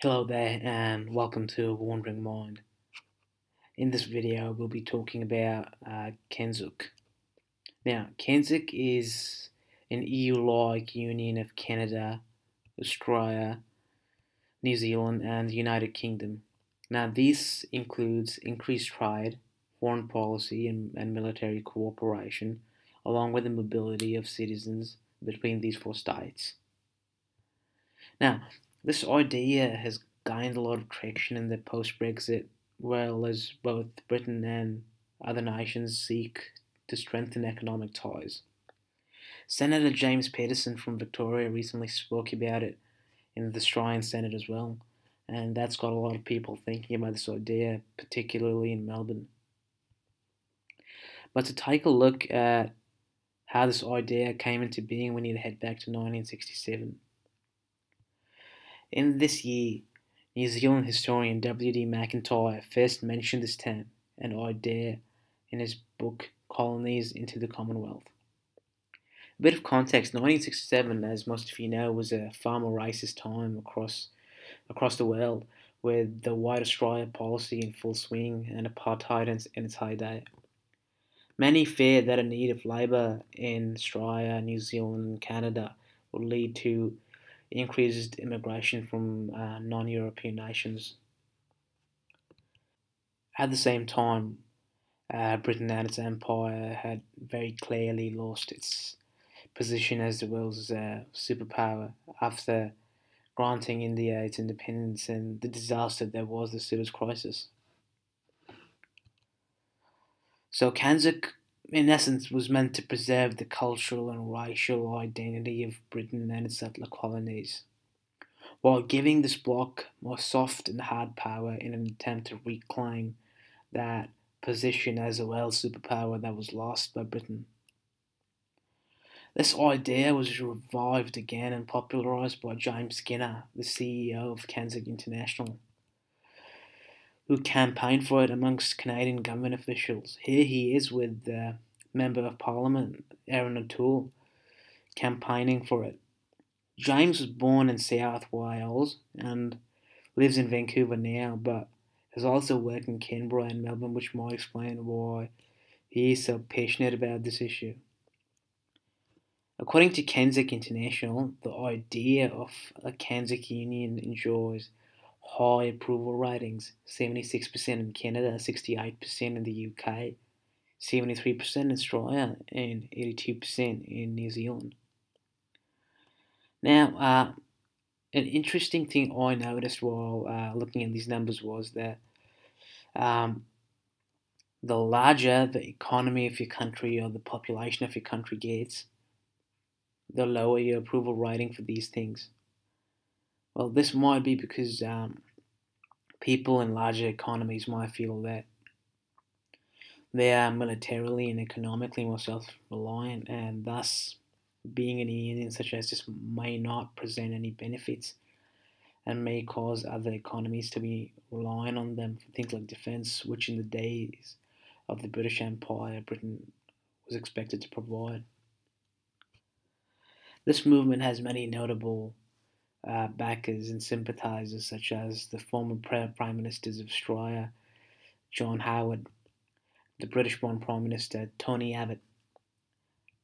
Hello there and welcome to Wandering Mind. In this video we'll be talking about uh, CANZUK. Now CANZUK is an EU-like union of Canada, Australia, New Zealand and the United Kingdom. Now this includes increased trade, foreign policy and, and military cooperation along with the mobility of citizens between these four states. Now, this idea has gained a lot of traction in the post Brexit, world as both Britain and other nations seek to strengthen economic ties. Senator James Paterson from Victoria recently spoke about it in the Australian Senate as well, and that's got a lot of people thinking about this idea, particularly in Melbourne. But to take a look at how this idea came into being, we need to head back to 1967. In this year, New Zealand historian W.D. McIntyre first mentioned this term and idea in his book Colonies into the Commonwealth. A bit of context 1967, as most of you know, was a far more racist time across, across the world, with the White Australia policy in full swing and apartheid in its heyday. Many feared that a need of labour in Australia, New Zealand, and Canada would lead to increased immigration from uh, non European nations. At the same time, uh, Britain and its empire had very clearly lost its position as the world's uh, superpower after granting India its independence and the disaster that was the Suez Crisis. So CANZUK in essence, was meant to preserve the cultural and racial identity of Britain and its settler colonies, while giving this bloc more soft and hard power in an attempt to reclaim that position as a world superpower that was lost by Britain. This idea was revived again and popularised by James Skinner, the CEO of CANZUK International who campaigned for it amongst Canadian government officials. Here he is with the Member of Parliament, Erin O'Toole, campaigning for it. James was born in South Wales and lives in Vancouver now, but has also worked in Canberra and Melbourne, which might explain why he is so passionate about this issue. According to CANZUK International, the idea of a CANZUK union enjoys high approval ratings 76% in Canada, 68% in the UK, 73% in Australia, and 82% in New Zealand. Now, uh, an interesting thing I noticed while uh, looking at these numbers was that um, the larger the economy of your country or the population of your country gets, the lower your approval rating for these things. Well, this might be because um, people in larger economies might feel that they are militarily and economically more self reliant, and thus being in a union such as this may not present any benefits and may cause other economies to be relying on them for things like defense, which in the days of the British Empire, Britain was expected to provide. This movement has many notable uh, backers and sympathizers, such as the former Prime Ministers of Australia, John Howard, the British born Prime Minister, Tony Abbott,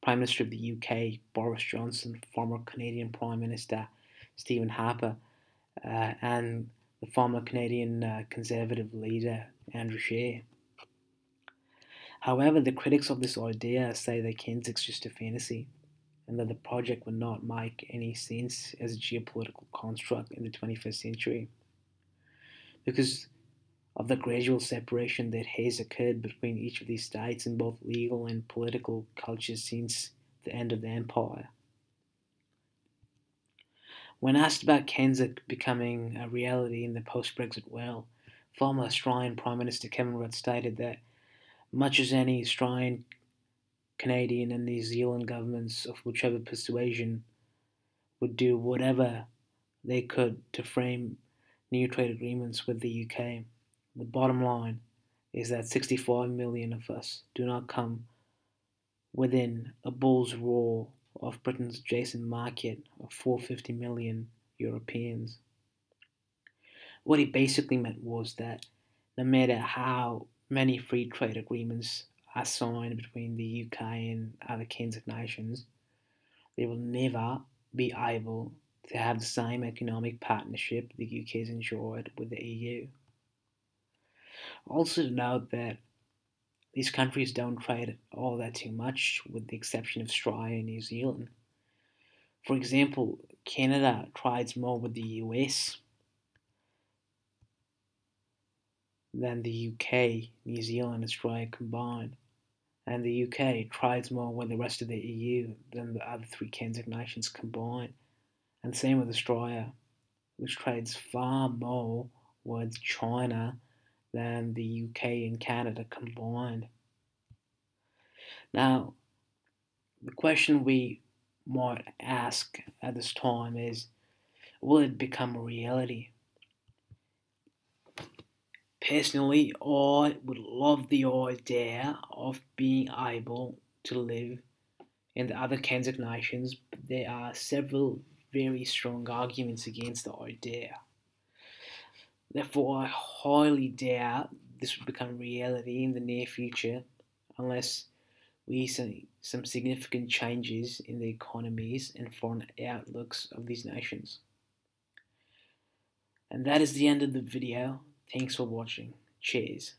Prime Minister of the UK, Boris Johnson, former Canadian Prime Minister, Stephen Harper, uh, and the former Canadian uh, Conservative leader, Andrew Scheer. However, the critics of this idea say that CANZUK's just a fantasy and that the project would not make any sense as a geopolitical construct in the 21st century. Because of the gradual separation that has occurred between each of these states in both legal and political culture since the end of the empire. When asked about CANZUK becoming a reality in the post Brexit world, former Australian Prime Minister Kevin Rudd stated that much as any Australian Canadian and New Zealand governments of whichever persuasion would do whatever they could to frame new trade agreements with the UK. The bottom line is that 65 million of us do not come within a bull's roar of Britain's adjacent market of 450 million Europeans. what he basically meant was that no matter how many free trade agreements are signed between the UK and other CANZUK nations, they will never be able to have the same economic partnership the UK has enjoyed with the EU. Also, to note that these countries don't trade all that too much, with the exception of Australia and New Zealand. For example, Canada trades more with the US than the UK, New Zealand, and Australia combined. And the UK trades more with the rest of the EU than the other three CANZUK nations combined. And same with Australia, which trades far more with China than the UK and Canada combined. Now, the question we might ask at this time is will it become a reality? Personally, I would love the idea of being able to live in the other CANZUK nations, but there are several very strong arguments against the idea. Therefore, I highly doubt this will become reality in the near future unless we see some significant changes in the economies and foreign outlooks of these nations. And that is the end of the video. Thanks for watching. Cheers.